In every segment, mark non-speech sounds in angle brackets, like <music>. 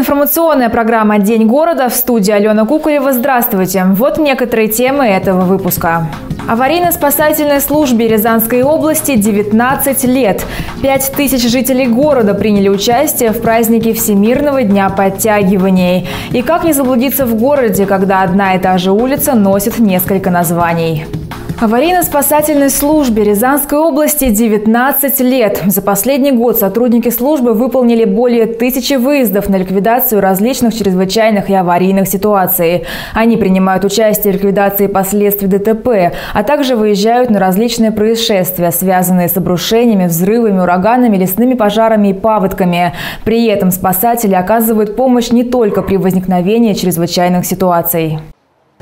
Информационная программа «День города» в студии Алена Куколева. Здравствуйте. Вот некоторые темы этого выпуска. Аварийно-спасательной службе Рязанской области 19 лет. 5 тысяч жителей города приняли участие в празднике Всемирного дня подтягиваний. И как не заблудиться в городе, когда одна и та же улица носит несколько названий. Аварийно-спасательной службе Рязанской области 19 лет. За последний год сотрудники службы выполнили более тысячи выездов на ликвидацию различных чрезвычайных и аварийных ситуаций. Они принимают участие в ликвидации последствий ДТП, а также выезжают на различные происшествия, связанные с обрушениями, взрывами, ураганами, лесными пожарами и паводками. При этом спасатели оказывают помощь не только при возникновении чрезвычайных ситуаций.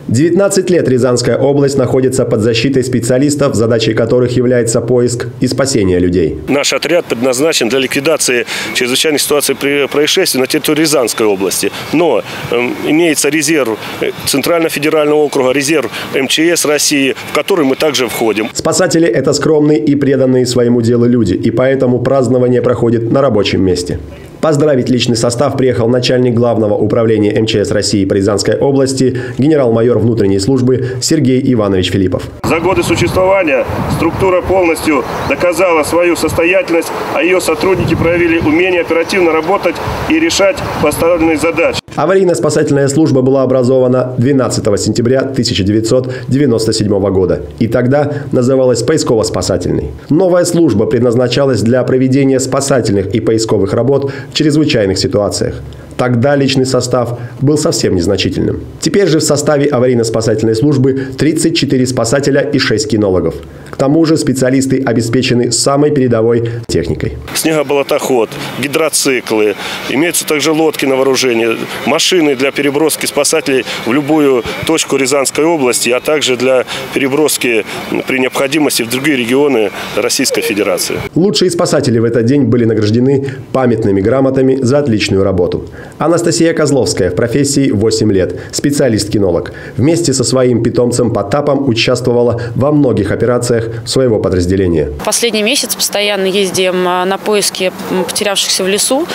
19 лет Рязанская область находится под защитой специалистов, задачей которых является поиск и спасение людей. Наш отряд предназначен для ликвидации чрезвычайных ситуаций при происшествии на территории Рязанской области. Но э, имеется резерв э, Центрального федерального округа, резерв МЧС России, в который мы также входим. Спасатели – это скромные и преданные своему делу люди, и поэтому празднование проходит на рабочем месте. Поздравить личный состав приехал начальник главного управления МЧС России по Рязанской области, генерал-майор внутренней службы Сергей Иванович Филиппов. За годы существования структура полностью доказала свою состоятельность, а ее сотрудники проявили умение оперативно работать и решать поставленные задачи. Аварийно-спасательная служба была образована 12 сентября 1997 года и тогда называлась поисково-спасательной. Новая служба предназначалась для проведения спасательных и поисковых работ в чрезвычайных ситуациях. Тогда личный состав был совсем незначительным. Теперь же в составе аварийно-спасательной службы 34 спасателя и 6 кинологов. К тому же специалисты обеспечены самой передовой техникой. Снегоболотоход, гидроциклы, имеются также лодки на вооружении, машины для переброски спасателей в любую точку Рязанской области, а также для переброски при необходимости в другие регионы Российской Федерации. Лучшие спасатели в этот день были награждены памятными грамотами за отличную работу. Анастасия Козловская в профессии 8 лет, специалист-кинолог. Вместе со своим питомцем Потапом участвовала во многих операциях своего подразделения. Последний месяц постоянно ездим а, на поиски потерявшихся в лесу.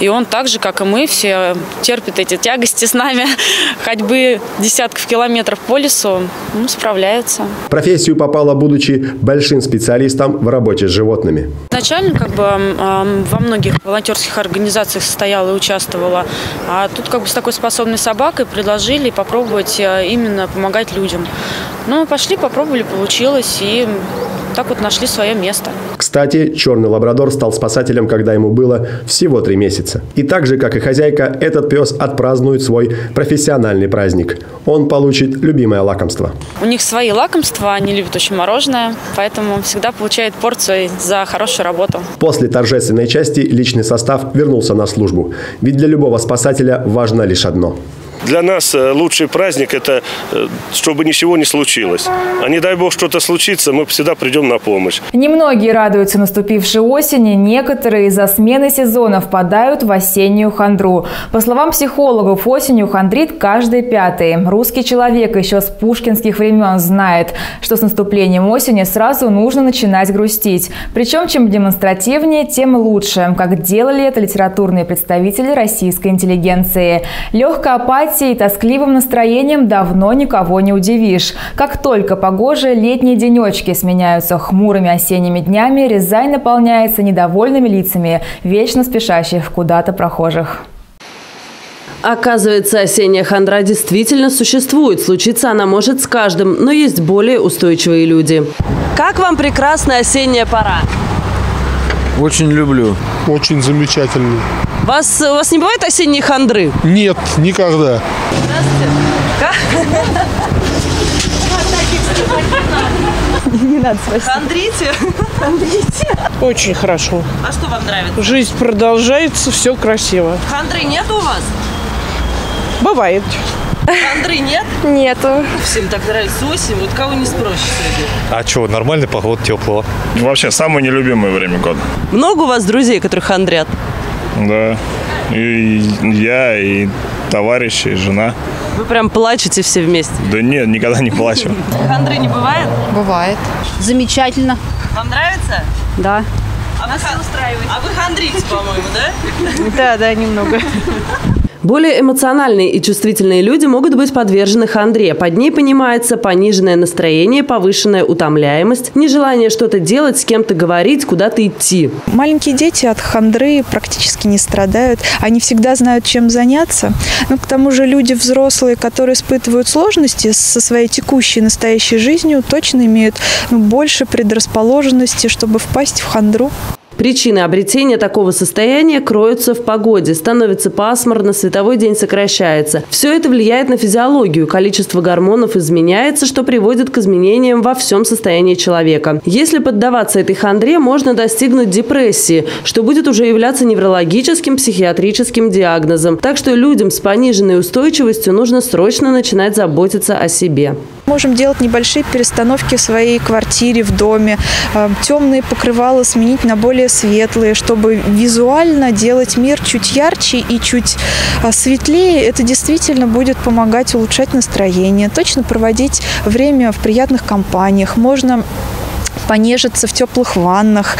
И он так же, как и мы, все терпит эти тягости с нами. <laughs> Ходьбы десятков километров по лесу, ну, справляются. В профессию попала, будучи большим специалистом в работе с животными. Изначально как бы во многих волонтерских организациях состояла и участвовала. А тут как бы с такой способной собакой предложили попробовать э, именно помогать людям. Ну, пошли, попробовали, получилось. И так вот нашли свое место. Кстати, черный лабрадор стал спасателем, когда ему было всего три месяца. И так же, как и хозяйка, этот пес отпразднует свой профессиональный праздник. Он получит любимое лакомство. У них свои лакомства, они любят очень мороженое, поэтому всегда получают порцию за хорошую работу. После торжественной части личный состав вернулся на службу. Ведь для любого спасателя важно лишь одно – для нас э, лучший праздник – это э, чтобы ничего не случилось. А не дай бог что-то случится, мы всегда придем на помощь. Немногие радуются наступившей осени, некоторые из-за смены сезона впадают в осеннюю хандру. По словам психологов, осенью хандрит каждый пятый. Русский человек еще с пушкинских времен знает, что с наступлением осени сразу нужно начинать грустить. Причем чем демонстративнее, тем лучше, как делали это литературные представители российской интеллигенции. Легкая апатия апатией и тоскливым настроением давно никого не удивишь. Как только погожие летние денечки сменяются хмурыми осенними днями, Рязань наполняется недовольными лицами, вечно спешащих куда-то прохожих. Оказывается, осенняя хандра действительно существует. Случиться она может с каждым, но есть более устойчивые люди. Как вам прекрасная осенняя пора? Очень люблю. Очень замечательный. Вас, у вас не бывает осенней хандры? Нет, никогда. Здравствуйте. Не надо спросить. Хандрите? Хандрите. Очень хорошо. А что вам нравится? Жизнь продолжается, все красиво. Хандры нет у вас? Бывает. Хандры нет? Нету. Всем так нравится осень, вот кого не спросишь среди. А что, нормальный поход, тепло. Вообще, самое нелюбимое время года. Много у вас друзей, которые хандрят? Да. И я, и товарищи, и жена. Вы прям плачете все вместе? Да нет, никогда не плачу. Хандры не бывает? Бывает. Замечательно. Вам нравится? Да. А Нас устраивает. А вы хандрите, по-моему, да? Да, да, немного. Более эмоциональные и чувствительные люди могут быть подвержены хандре. Под ней понимается пониженное настроение, повышенная утомляемость, нежелание что-то делать, с кем-то говорить, куда-то идти. Маленькие дети от хандры практически не страдают. Они всегда знают, чем заняться. Но к тому же люди взрослые, которые испытывают сложности со своей текущей настоящей жизнью, точно имеют ну, больше предрасположенности, чтобы впасть в хандру. Причины обретения такого состояния кроются в погоде. Становится пасмурно, световой день сокращается. Все это влияет на физиологию. Количество гормонов изменяется, что приводит к изменениям во всем состоянии человека. Если поддаваться этой хандре, можно достигнуть депрессии, что будет уже являться неврологическим, психиатрическим диагнозом. Так что людям с пониженной устойчивостью нужно срочно начинать заботиться о себе. Можем делать небольшие перестановки в своей квартире, в доме. Э, Темные покрывала сменить на более светлые, чтобы визуально делать мир чуть ярче и чуть а, светлее. Это действительно будет помогать улучшать настроение. Точно проводить время в приятных компаниях. Можно понежиться в теплых ваннах.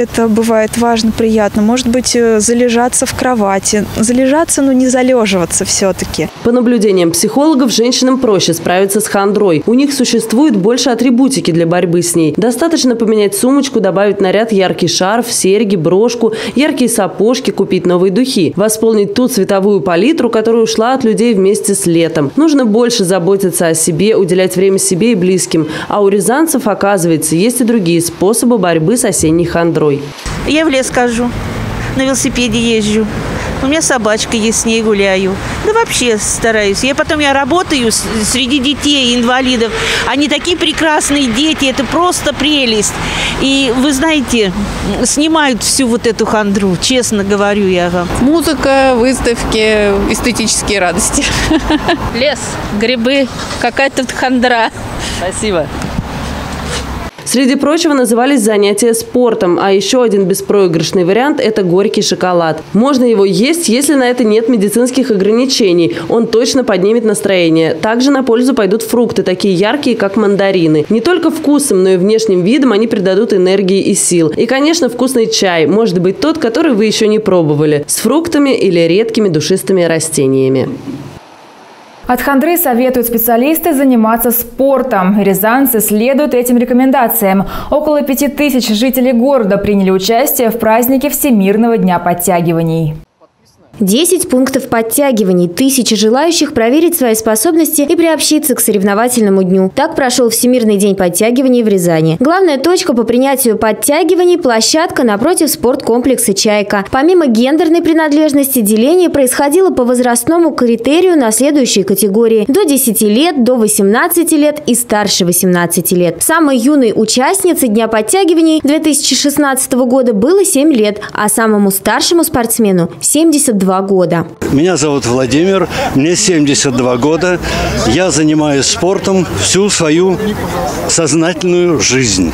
Это бывает важно, приятно. Может быть, э, залежаться в кровати. Залежаться, но не залеживаться все-таки. По наблюдениям психологов, женщинам проще справиться с хандрой. У них существует больше атрибутики для борьбы с ней. Достаточно поменять сумочку, добавить наряд яркий шарф, серьги, брошку, яркие сапожки, купить новые духи. Восполнить ту цветовую палитру, которая ушла от людей вместе с летом. Нужно больше заботиться о себе, уделять время себе и близким. А у рязанцев, оказывается, есть и другие способы борьбы с осенней хандрой. Я в лес хожу, на велосипеде езжу. У меня собачка есть, с ней гуляю. Да вообще стараюсь. Я потом я работаю с- среди детей, инвалидов. Они такие прекрасные дети, это просто прелесть. И вы знаете, снимают всю вот эту хандру, честно говорю я вам. Музыка, выставки, эстетические радости. Лес, грибы, какая-то хандра. Спасибо. Среди прочего назывались занятия спортом, а еще один беспроигрышный вариант – это горький шоколад. Можно его есть, если на это нет медицинских ограничений. Он точно поднимет настроение. Также на пользу пойдут фрукты, такие яркие, как мандарины. Не только вкусом, но и внешним видом они придадут энергии и сил. И, конечно, вкусный чай. Может быть тот, который вы еще не пробовали. С фруктами или редкими душистыми растениями. От хандры советуют специалисты заниматься спортом. Рязанцы следуют этим рекомендациям. Около пяти тысяч жителей города приняли участие в празднике Всемирного дня подтягиваний. 10 пунктов подтягиваний, тысячи желающих проверить свои способности и приобщиться к соревновательному дню. Так прошел Всемирный день подтягиваний в Рязани. Главная точка по принятию подтягиваний – площадка напротив спорткомплекса «Чайка». Помимо гендерной принадлежности, деление происходило по возрастному критерию на следующие категории – до 10 лет, до 18 лет и старше 18 лет. Самой юной участницей Дня подтягиваний 2016 года было 7 лет, а самому старшему спортсмену – 72 года. Меня зовут Владимир, мне 72 года. Я занимаюсь спортом всю свою сознательную жизнь.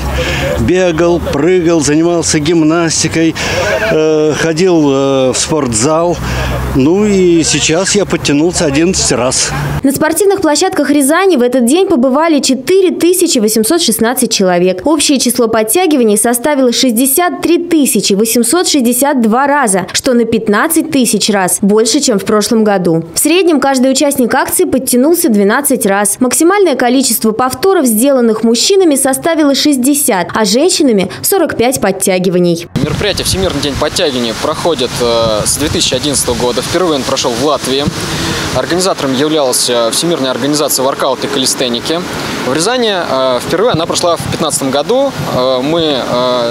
Бегал, прыгал, занимался гимнастикой, э, ходил э, в спортзал. Ну и сейчас я подтянулся 11 раз. На спортивных площадках Рязани в этот день побывали 4816 человек. Общее число подтягиваний составило 63 862 раза, что на 15 тысяч раз больше, чем в прошлом году. В среднем каждый участник акции подтянулся 12 раз. Максимальное количество повторов, сделанных мужчинами, составило 60, а женщинами 45 подтягиваний. Мероприятие «Всемирный день подтягиваний» проходит э, с 2011 года. Впервые он прошел в Латвии. Организатором являлась э, Всемирная организация воркаут и калистеники. В Рязани э, впервые она прошла в 2015 году. Мы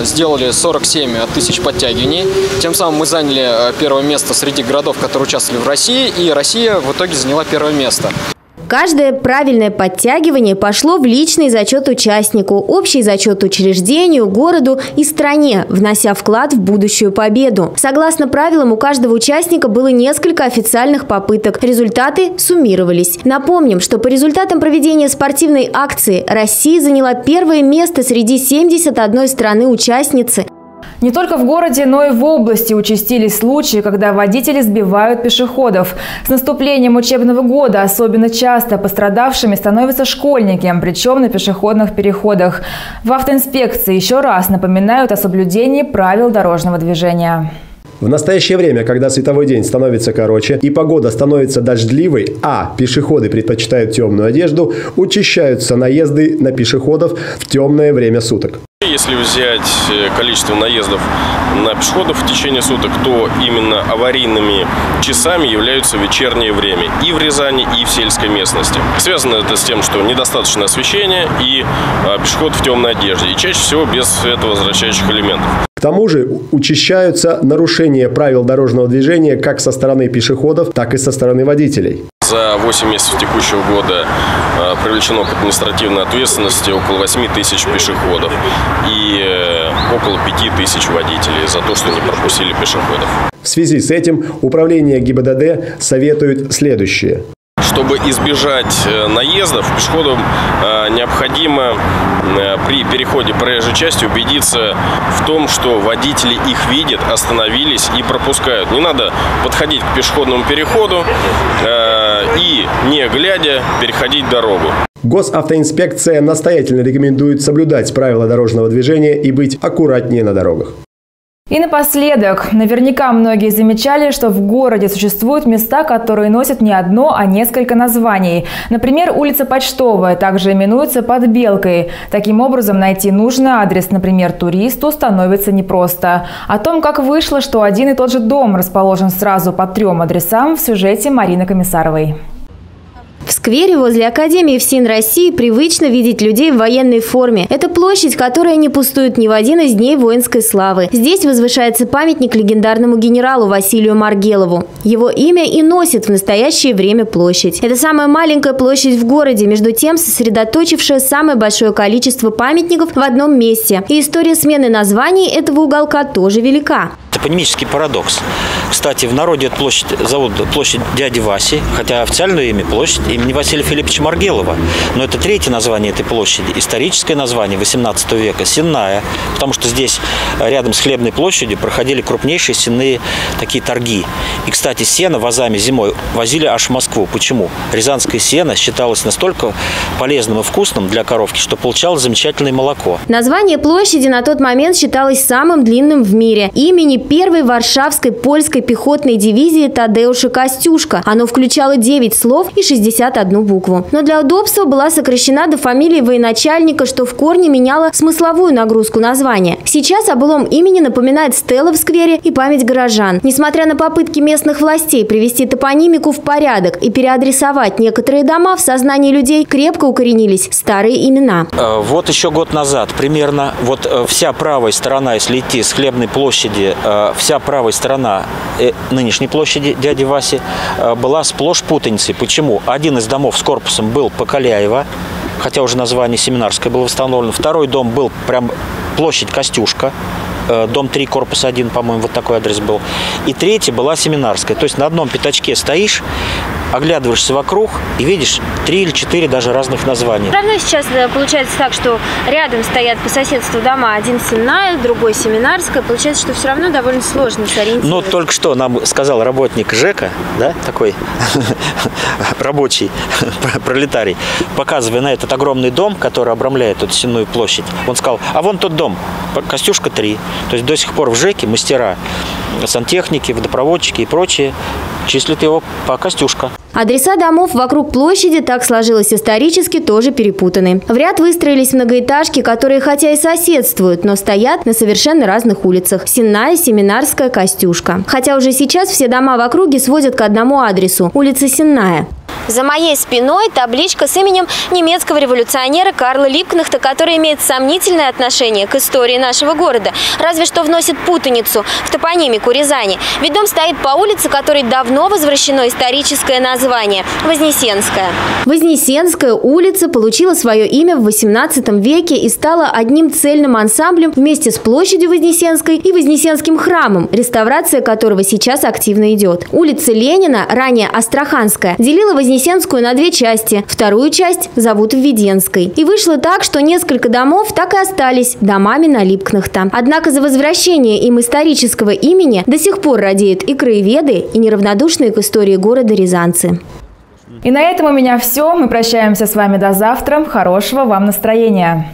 сделали 47 тысяч подтягиваний. Тем самым мы заняли первое место среди городов, которые участвовали в России. И Россия в итоге заняла первое место. Каждое правильное подтягивание пошло в личный зачет участнику, общий зачет учреждению, городу и стране, внося вклад в будущую победу. Согласно правилам, у каждого участника было несколько официальных попыток. Результаты суммировались. Напомним, что по результатам проведения спортивной акции Россия заняла первое место среди 71 страны-участницы. Не только в городе, но и в области участились случаи, когда водители сбивают пешеходов. С наступлением учебного года особенно часто пострадавшими становятся школьники, причем на пешеходных переходах. В автоинспекции еще раз напоминают о соблюдении правил дорожного движения. В настоящее время, когда световой день становится короче и погода становится дождливой, а пешеходы предпочитают темную одежду, учащаются наезды на пешеходов в темное время суток. Если взять э, количество наездов на пешеходов в течение суток, то именно аварийными часами являются вечернее время и в Рязани, и в сельской местности. Связано это с тем, что недостаточно освещения и а, пешеход в темной одежде, и чаще всего без этого возвращающих элементов. К тому же учащаются нарушения правил дорожного движения как со стороны пешеходов, так и со стороны водителей. За 8 месяцев текущего года э, привлечено к административной ответственности около 8 тысяч пешеходов и э, около 5 тысяч водителей за то, что не пропустили пешеходов. В связи с этим управление ГИБДД советует следующее. Чтобы избежать э, наездов, пешеходам необходимо при переходе проезжей части убедиться в том, что водители их видят, остановились и пропускают. Не надо подходить к пешеходному переходу и, не глядя, переходить дорогу. Госавтоинспекция настоятельно рекомендует соблюдать правила дорожного движения и быть аккуратнее на дорогах. И напоследок, наверняка многие замечали, что в городе существуют места, которые носят не одно, а несколько названий. Например, улица Почтовая также именуется под Белкой. Таким образом, найти нужный адрес, например, туристу, становится непросто. О том, как вышло, что один и тот же дом расположен сразу по трем адресам, в сюжете Марины Комиссаровой. В сквере возле Академии ФСИН России привычно видеть людей в военной форме. Это площадь, которая не пустует ни в один из дней воинской славы. Здесь возвышается памятник легендарному генералу Василию Маргелову. Его имя и носит в настоящее время площадь. Это самая маленькая площадь в городе, между тем сосредоточившая самое большое количество памятников в одном месте. И история смены названий этого уголка тоже велика топонимический парадокс. Кстати, в народе эту площадь зовут площадь дяди Васи, хотя официальное имя площадь имени Василия Филипповича Маргелова. Но это третье название этой площади. Историческое название 18 века – Сенная, потому что здесь рядом с Хлебной площадью проходили крупнейшие сенные такие торги. И, кстати, сено вазами зимой возили аж в Москву. Почему? Рязанское сено считалось настолько полезным и вкусным для коровки, что получало замечательное молоко. Название площади на тот момент считалось самым длинным в мире. Имени первой Варшавской польской пехотной дивизии Тадеуша Костюшка. Оно включало 9 слов и 61 букву. Но для удобства была сокращена до фамилии военачальника, что в корне меняло смысловую нагрузку названия. Сейчас о былом имени напоминает стела в сквере и память горожан. Несмотря на попытки местных властей привести топонимику в порядок и переадресовать некоторые дома, в сознании людей крепко укоренились старые имена. Э, вот еще год назад примерно вот э, вся правая сторона, если идти с Хлебной площади э, вся правая сторона нынешней площади дяди Васи э, была сплошь путаницей. Почему? Один из домов с корпусом был Поколяева, хотя уже название Семинарское было восстановлено. Второй дом был прям площадь Костюшка, дом 3, корпус 1, по-моему, вот такой адрес был. И третья была Семинарская. То есть на одном пятачке стоишь, оглядываешься вокруг и видишь три или четыре даже разных названий. Все равно сейчас получается так, что рядом стоят по соседству дома. Один Семная, другой Семинарская. Получается, что все равно довольно сложно сориентироваться. Ну, только что нам сказал работник ЖЭКа, да, такой <laughs> рабочий, <laughs> пролетарий, показывая на этот огромный дом, который обрамляет эту сенную площадь. Он сказал, а вон тот дом, Костюшка 3. То есть до сих пор в ЖЭКе мастера, сантехники, водопроводчики и прочие числят его по Костюшка. Адреса домов вокруг площади, так сложилось исторически, тоже перепутаны. В ряд выстроились многоэтажки, которые хотя и соседствуют, но стоят на совершенно разных улицах. Сенная, Семинарская, Костюшка. Хотя уже сейчас все дома в округе сводят к одному адресу – улица Сенная. За моей спиной табличка с именем немецкого революционера Карла Липкнахта, который имеет сомнительное отношение к истории нашего города, разве что вносит путаницу в топонимику Рязани. Ведь дом стоит по улице, которой давно возвращено историческое название – Вознесенская. Вознесенская улица получила свое имя в XVIII веке и стала одним цельным ансамблем вместе с площадью Вознесенской и Вознесенским храмом, реставрация которого сейчас активно идет. Улица Ленина, ранее Астраханская, делила Вознесенскую Вознесенскую на две части, вторую часть зовут Введенской. И вышло так, что несколько домов так и остались домами на Липкнахта. Однако за возвращение им исторического имени до сих пор радеют и краеведы, и неравнодушные к истории города рязанцы. И на этом у меня все. Мы прощаемся с вами до завтра. Хорошего вам настроения.